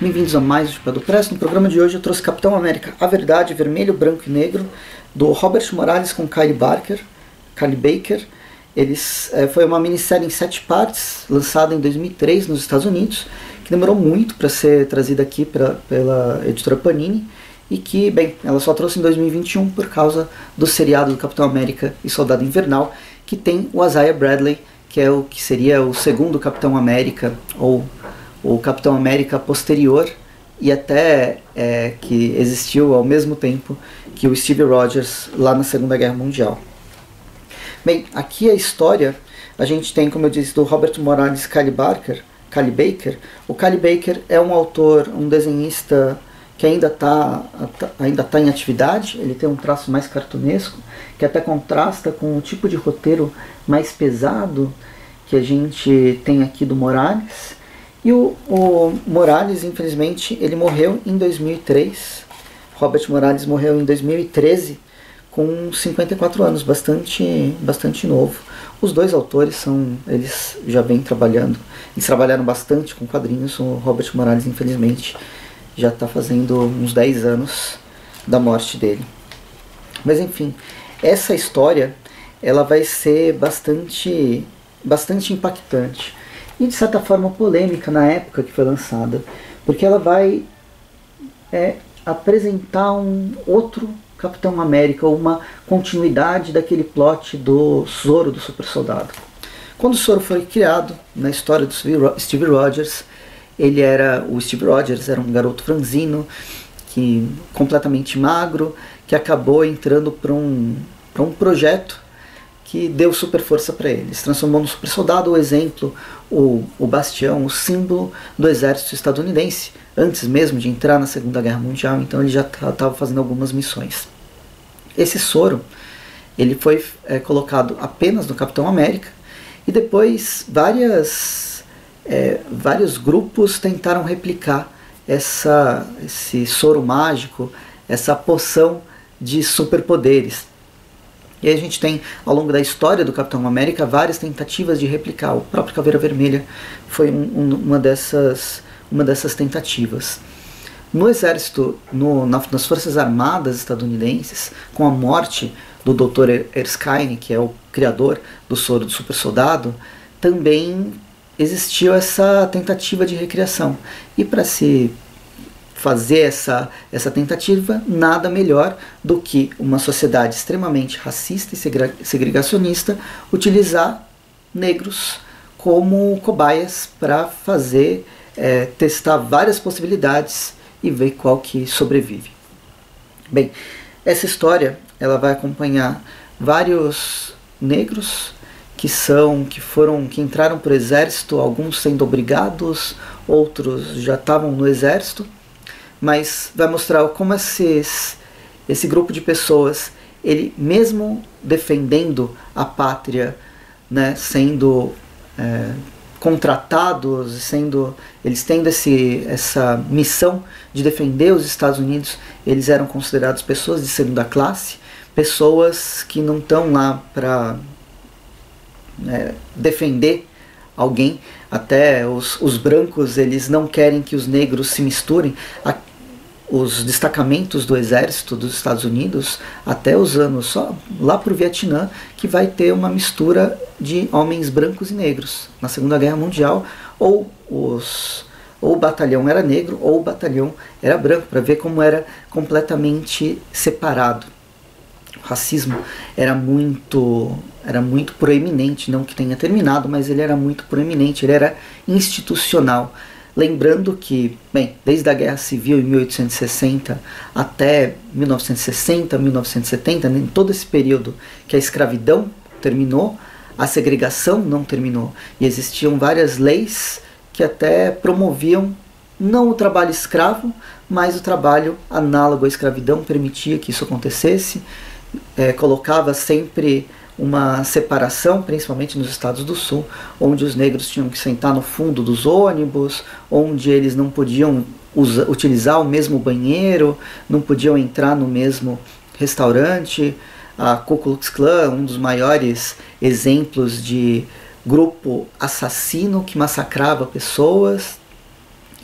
Bem-vindos a mais um Chupado Press. No programa de hoje eu trouxe Capitão América, A Verdade, Vermelho, Branco e Negro, do Robert Morales com Kyle Barker, Kyle Baker. Eles, é, foi uma minissérie em sete partes, lançada em 2003 nos Estados Unidos, que demorou muito para ser trazida aqui pra, pela editora Panini e que, bem, ela só trouxe em 2021 por causa do seriado do Capitão América e Soldado Invernal, que tem o Isaiah Bradley, que é o que seria o segundo Capitão América, ou o Capitão América posterior, e até é, que existiu ao mesmo tempo que o Steve Rogers lá na Segunda Guerra Mundial. Bem, aqui a história a gente tem, como eu disse, do Robert Morales Cali Barker, Cali Baker. O Cali Baker é um autor, um desenhista que ainda está ainda tá em atividade, ele tem um traço mais cartunesco, que até contrasta com o tipo de roteiro mais pesado que a gente tem aqui do Morales. E o, o Morales, infelizmente, ele morreu em 2003. Robert Morales morreu em 2013 com 54 anos, bastante, bastante novo. Os dois autores são, eles já vêm trabalhando, eles trabalharam bastante com quadrinhos. O Robert Morales, infelizmente, já está fazendo uns 10 anos da morte dele. Mas enfim, essa história ela vai ser bastante, bastante impactante e de certa forma polêmica na época que foi lançada, porque ela vai é, apresentar um outro Capitão América, uma continuidade daquele plot do Zoro do Super Soldado. Quando o Zoro foi criado na história do Steve Rogers, ele era o Steve Rogers era um garoto franzino, que completamente magro, que acabou entrando para um, um projeto que deu super força para ele. Se transformou no super soldado, o exemplo, o, o bastião, o símbolo do exército estadunidense, antes mesmo de entrar na Segunda Guerra Mundial, então ele já estava fazendo algumas missões. Esse soro ele foi é, colocado apenas no Capitão América e depois várias é, vários grupos tentaram replicar essa, esse soro mágico, essa poção de superpoderes. E aí a gente tem, ao longo da história do Capitão América, várias tentativas de replicar. O próprio Caveira Vermelha foi um, um, uma, dessas, uma dessas tentativas. No exército, no, nas Forças Armadas estadunidenses, com a morte do Dr. Erskine, que é o criador do soro do super soldado, também existiu essa tentativa de recriação. E para se fazer essa, essa tentativa, nada melhor do que uma sociedade extremamente racista e segregacionista utilizar negros como cobaias para fazer, é, testar várias possibilidades e ver qual que sobrevive. Bem, essa história ela vai acompanhar vários negros que são que foram que entraram para o exército, alguns sendo obrigados, outros já estavam no exército, mas vai mostrar como esses, esse grupo de pessoas, ele mesmo defendendo a pátria, né, sendo é, contratados, sendo eles tendo esse, essa missão de defender os Estados Unidos, eles eram considerados pessoas de segunda classe, pessoas que não estão lá para é, defender alguém. Até os, os brancos eles não querem que os negros se misturem. A, os destacamentos do exército dos Estados Unidos até os anos só lá para o Vietnã que vai ter uma mistura de homens brancos e negros na Segunda Guerra Mundial ou os ou o batalhão era negro ou o batalhão era branco para ver como era completamente separado o racismo era muito era muito proeminente, não que tenha terminado, mas ele era muito proeminente, ele era institucional. Lembrando que, bem, desde a Guerra Civil em 1860 até 1960, 1970, em todo esse período que a escravidão terminou, a segregação não terminou. E existiam várias leis que até promoviam não o trabalho escravo, mas o trabalho análogo à escravidão, permitia que isso acontecesse, é, colocava sempre uma separação, principalmente nos estados do sul, onde os negros tinham que sentar no fundo dos ônibus, onde eles não podiam utilizar o mesmo banheiro, não podiam entrar no mesmo restaurante. A Ku Klux Klan, um dos maiores exemplos de grupo assassino que massacrava pessoas.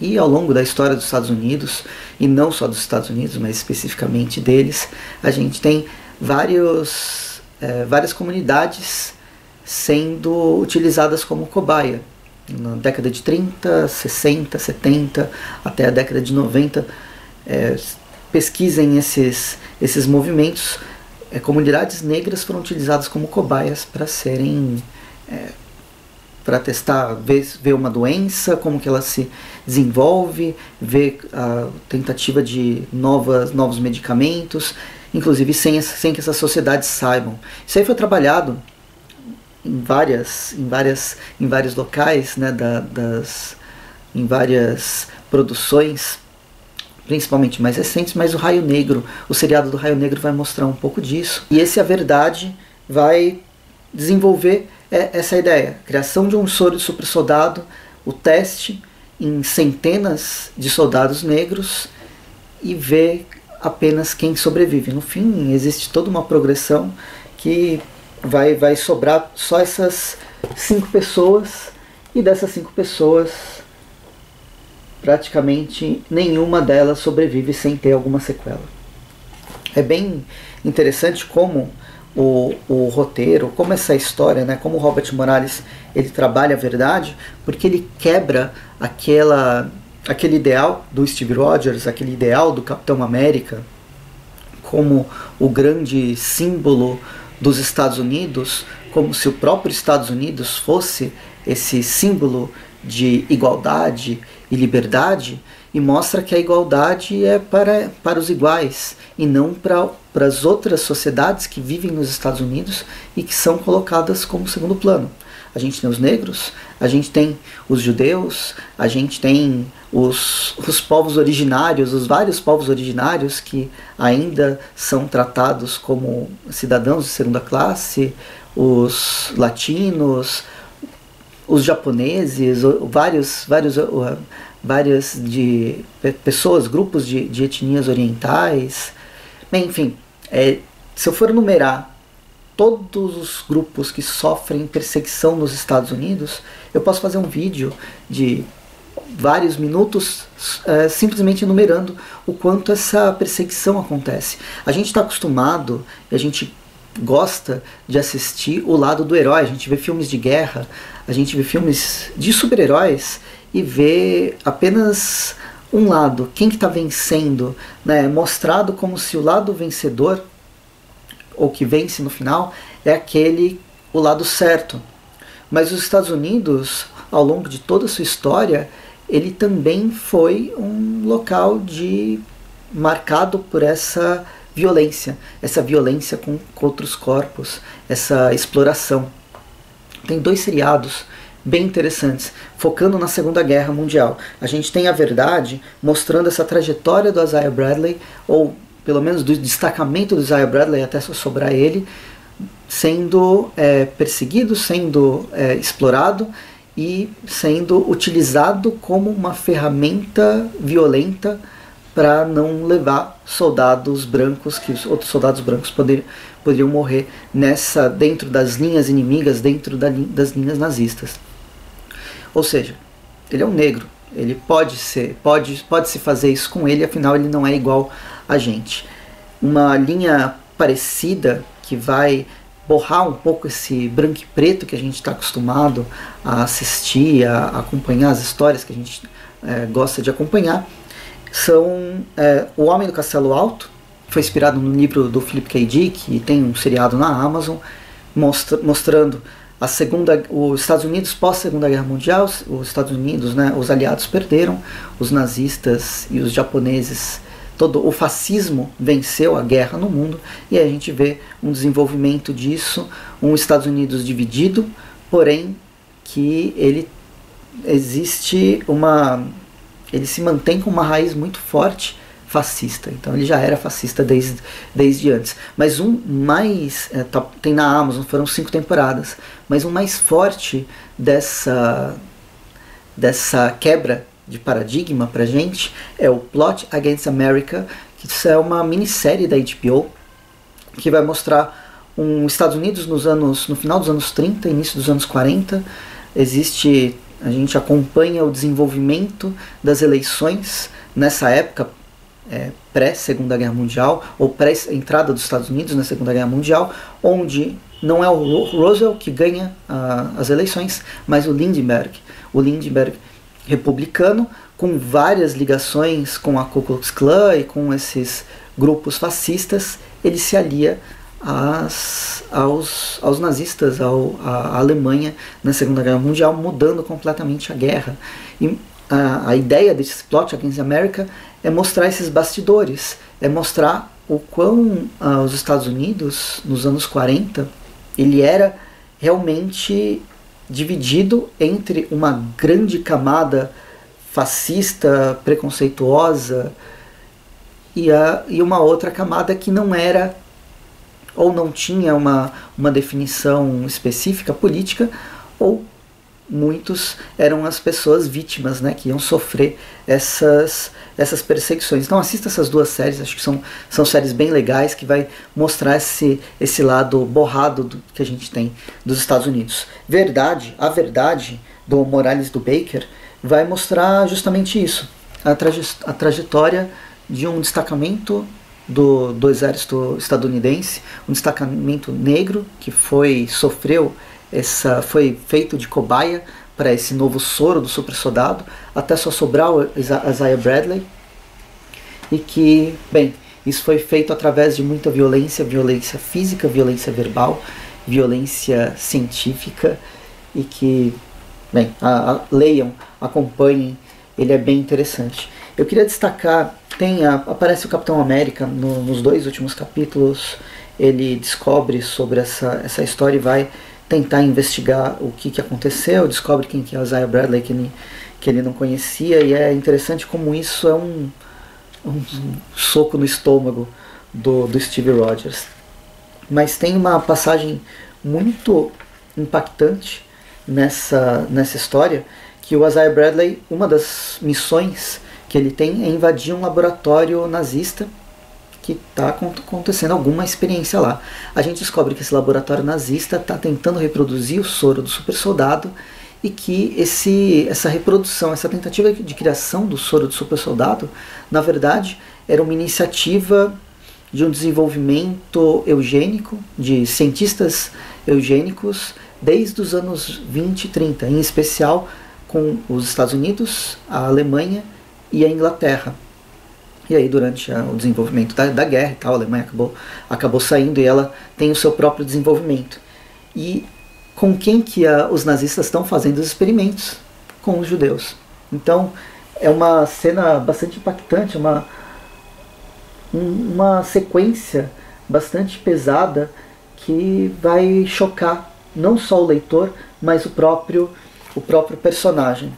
E ao longo da história dos Estados Unidos, e não só dos Estados Unidos, mas especificamente deles, a gente tem vários, é, várias comunidades sendo utilizadas como cobaia. Na década de 30, 60, 70, até a década de 90, é, pesquisem esses, esses movimentos. É, comunidades negras foram utilizadas como cobaias para serem. É, para testar, ver, ver uma doença, como que ela se desenvolve, ver a tentativa de novas, novos medicamentos, inclusive sem, sem que essas sociedades saibam. Isso aí foi trabalhado em várias, em várias, em vários locais, né, da, das, em várias produções, principalmente mais recentes, mas o Raio Negro, o seriado do Raio Negro vai mostrar um pouco disso. E esse a verdade vai desenvolver é, essa ideia, criação de um soro de super soldado, o teste em centenas de soldados negros e ver apenas quem sobrevive. No fim, existe toda uma progressão que vai, vai sobrar só essas cinco pessoas e dessas cinco pessoas praticamente nenhuma delas sobrevive sem ter alguma sequela. É bem interessante como o, o roteiro, como essa história, né, como o Robert Morales ele trabalha a verdade, porque ele quebra aquela aquele ideal do Steve Rogers, aquele ideal do Capitão América como o grande símbolo dos Estados Unidos, como se o próprio Estados Unidos fosse esse símbolo de igualdade e liberdade, e mostra que a igualdade é para, para os iguais e não para, para as outras sociedades que vivem nos Estados Unidos e que são colocadas como segundo plano. A gente tem os negros, a gente tem os judeus, a gente tem os, os povos originários, os vários povos originários que ainda são tratados como cidadãos de segunda classe, os latinos, os japoneses, vários, vários, várias de pessoas, grupos de, de etnias orientais, enfim, é, se eu for numerar todos os grupos que sofrem perseguição nos Estados Unidos, eu posso fazer um vídeo de vários minutos é, simplesmente enumerando o quanto essa perseguição acontece. A gente está acostumado a gente gosta de assistir o lado do herói. A gente vê filmes de guerra, a gente vê filmes de super-heróis e vê apenas um lado, quem que está vencendo, né, mostrado como se o lado vencedor ou que vence no final é aquele o lado certo. Mas os Estados Unidos, ao longo de toda a sua história, ele também foi um local de marcado por essa violência, essa violência com, com outros corpos, essa exploração. Tem dois seriados bem interessantes, focando na Segunda Guerra Mundial. A gente tem a verdade mostrando essa trajetória do Isaiah Bradley, ou pelo menos do destacamento do Isaiah Bradley até só sobrar ele, sendo é, perseguido, sendo é, explorado e sendo utilizado como uma ferramenta violenta para não levar soldados brancos, que os outros soldados brancos poder, poderiam morrer nessa dentro das linhas inimigas, dentro da, das linhas nazistas. Ou seja, ele é um negro, ele pode ser, pode, pode se fazer isso com ele, afinal ele não é igual a gente. Uma linha parecida que vai borrar um pouco esse branco e preto que a gente está acostumado a assistir, a, acompanhar as histórias que a gente é, gosta de acompanhar, são é, O Homem do Castelo Alto, foi inspirado no livro do Philip K. Dick, e tem um seriado na Amazon, mostra, mostrando a segunda, os Estados Unidos pós Segunda Guerra Mundial, os Estados Unidos, né, os aliados perderam, os nazistas e os japoneses, todo o fascismo venceu a guerra no mundo e a gente vê um desenvolvimento disso, um Estados Unidos dividido, porém que ele existe uma ele se mantém com uma raiz muito forte fascista. Então ele já era fascista desde, desde antes. Mas um mais. É, tem na Amazon, foram cinco temporadas. Mas um mais forte dessa, dessa quebra de paradigma pra gente é o Plot Against America, que é uma minissérie da HBO que vai mostrar um Estados Unidos nos anos no final dos anos 30, início dos anos 40. Existe a gente acompanha o desenvolvimento das eleições nessa época é, pré-Segunda Guerra Mundial, ou pré-entrada dos Estados Unidos na Segunda Guerra Mundial, onde não é o Roosevelt que ganha uh, as eleições, mas o Lindbergh. O Lindbergh republicano, com várias ligações com a Ku Klux Klan e com esses grupos fascistas, ele se alia às, aos, aos nazistas, ao, à Alemanha na Segunda Guerra Mundial, mudando completamente a guerra. E a, a ideia desse plot Against America é mostrar esses bastidores, é mostrar o quão ah, os Estados Unidos, nos anos 40, ele era realmente dividido entre uma grande camada fascista, preconceituosa, e, a, e uma outra camada que não era ou não tinha uma, uma definição específica política, ou muitos eram as pessoas vítimas né, que iam sofrer essas, essas perseguições. Então assista essas duas séries, acho que são, são séries bem legais que vai mostrar esse, esse lado borrado do, que a gente tem dos Estados Unidos. Verdade, a verdade do Morales do Baker vai mostrar justamente isso, a, traje, a trajetória de um destacamento do, do exército estadunidense, um destacamento negro que foi sofreu essa foi feito de cobaia para esse novo soro do super soldado, até só sobrar o Isaiah Bradley. E que, bem, isso foi feito através de muita violência, violência física, violência verbal, violência científica, e que, bem, a, a, leiam, acompanhem, ele é bem interessante. Eu queria destacar, tem a, aparece o Capitão América no, nos dois últimos capítulos, ele descobre sobre essa, essa história e vai tentar investigar o que, que aconteceu, descobre quem que é o Isaiah Bradley que ele, que ele não conhecia e é interessante como isso é um, um soco no estômago do, do Steve Rogers. Mas tem uma passagem muito impactante nessa, nessa história que o Isaiah Bradley, uma das missões que ele tem é invadir um laboratório nazista que está acontecendo alguma experiência lá. A gente descobre que esse laboratório nazista está tentando reproduzir o soro do super soldado e que esse, essa reprodução, essa tentativa de criação do soro do super soldado, na verdade, era uma iniciativa de um desenvolvimento eugênico, de cientistas eugênicos, desde os anos 20 e 30, em especial com os Estados Unidos, a Alemanha e a Inglaterra. E aí, durante a, o desenvolvimento da, da, guerra e tal, a Alemanha acabou, acabou saindo e ela tem o seu próprio desenvolvimento. E com quem que a, os nazistas estão fazendo os experimentos? Com os judeus. Então, é uma cena bastante impactante, uma, um, uma sequência bastante pesada que vai chocar não só o leitor, mas o próprio, o próprio personagem.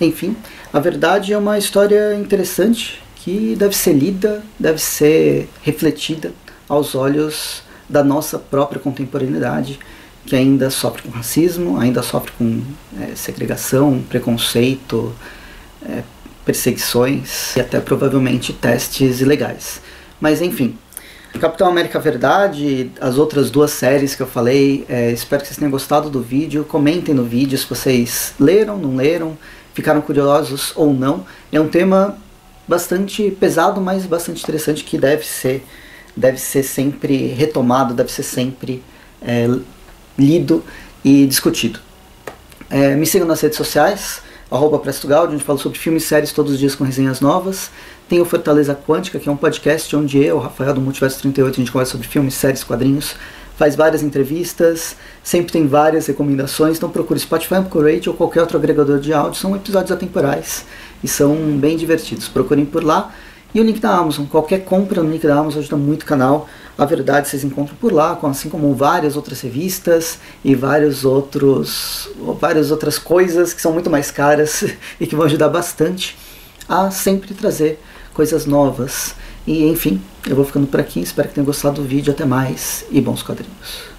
Enfim, a verdade é uma história interessante que deve ser lida, deve ser refletida aos olhos da nossa própria contemporaneidade, que ainda sofre com racismo, ainda sofre com é, segregação, preconceito, é, perseguições e até provavelmente testes ilegais. Mas enfim, Capitão América Verdade, as outras duas séries que eu falei, é, espero que vocês tenham gostado do vídeo. Comentem no vídeo se vocês leram, não leram, ficaram curiosos ou não. É um tema bastante pesado, mas bastante interessante que deve ser, deve ser sempre retomado, deve ser sempre é, lido e discutido. É, me sigam nas redes sociais, arroba onde fala sobre filmes e séries todos os dias com resenhas novas. Tem o Fortaleza Quântica, que é um podcast onde eu, Rafael do Multiverso 38, a gente conversa sobre filmes, séries, quadrinhos, faz várias entrevistas, sempre tem várias recomendações, então procure Spotify, Anchorage ou qualquer outro agregador de áudio, são episódios atemporais e são bem divertidos. Procurem por lá. E o link da Amazon, qualquer compra no link da Amazon ajuda muito o canal. A verdade vocês encontram por lá, assim como várias outras revistas e vários outros, várias outras coisas que são muito mais caras e que vão ajudar bastante a sempre trazer coisas novas. E enfim, eu vou ficando por aqui, espero que tenham gostado do vídeo, até mais e bons quadrinhos.